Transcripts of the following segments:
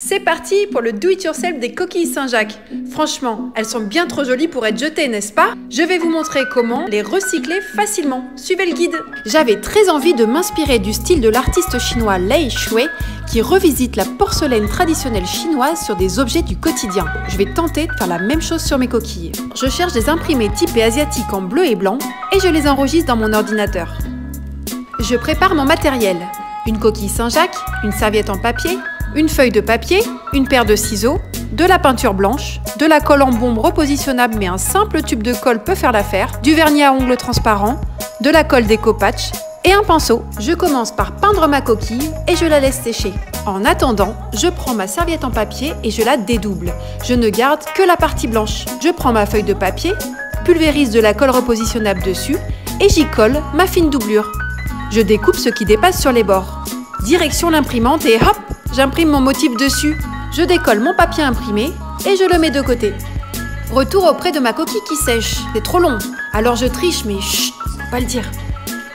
C'est parti pour le do-it-yourself des coquilles Saint-Jacques. Franchement, elles sont bien trop jolies pour être jetées, n'est-ce pas? Je vais vous montrer comment les recycler facilement. Suivez le guide. J'avais très envie de m'inspirer du style de l'artiste chinois Lei Shui qui revisite la porcelaine traditionnelle chinoise sur des objets du quotidien. Je vais tenter de faire la même chose sur mes coquilles. Je cherche des imprimés typés asiatiques en bleu et blanc et je les enregistre dans mon ordinateur. Je prépare mon matériel. Une coquille Saint-Jacques, une serviette en papier, une feuille de papier, une paire de ciseaux, de la peinture blanche, de la colle en bombe repositionnable mais un simple tube de colle peut faire l'affaire, du vernis à ongles transparent, de la colle déco patch et un pinceau. Je commence par peindre ma coquille et je la laisse sécher. En attendant, je prends ma serviette en papier et je la dédouble. Je ne garde que la partie blanche. Je prends ma feuille de papier, pulvérise de la colle repositionnable dessus et j'y colle ma fine doublure. Je découpe ce qui dépasse sur les bords. Direction l'imprimante et hop, j'imprime mon motif dessus. Je décolle mon papier imprimé et je le mets de côté. Retour auprès de ma coquille qui sèche. C'est trop long. Alors je triche, mais chut, faut pas le dire.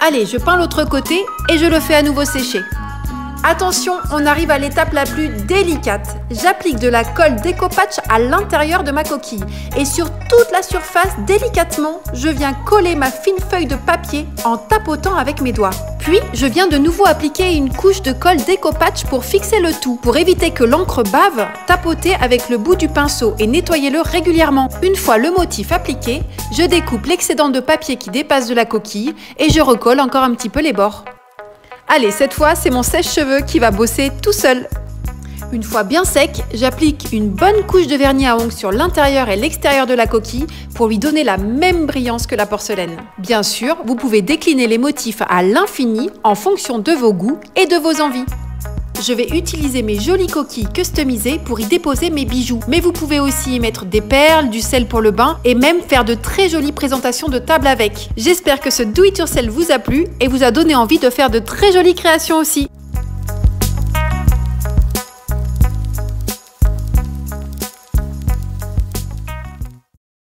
Allez, je peins l'autre côté et je le fais à nouveau sécher. Attention, on arrive à l'étape la plus délicate. J'applique de la colle décopatch à l'intérieur de ma coquille et sur toute la surface, délicatement, je viens coller ma fine feuille de papier en tapotant avec mes doigts. Puis, je viens de nouveau appliquer une couche de colle décopatch pour fixer le tout. Pour éviter que l'encre bave, tapotez avec le bout du pinceau et nettoyez-le régulièrement. Une fois le motif appliqué, je découpe l'excédent de papier qui dépasse de la coquille et je recolle encore un petit peu les bords. Allez, cette fois, c'est mon sèche-cheveux qui va bosser tout seul. Une fois bien sec, j'applique une bonne couche de vernis à ongles sur l'intérieur et l'extérieur de la coquille pour lui donner la même brillance que la porcelaine. Bien sûr, vous pouvez décliner les motifs à l'infini en fonction de vos goûts et de vos envies je vais utiliser mes jolies coquilles customisées pour y déposer mes bijoux. Mais vous pouvez aussi y mettre des perles, du sel pour le bain et même faire de très jolies présentations de table avec. J'espère que ce do it vous a plu et vous a donné envie de faire de très jolies créations aussi.